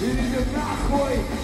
Иди нахуй!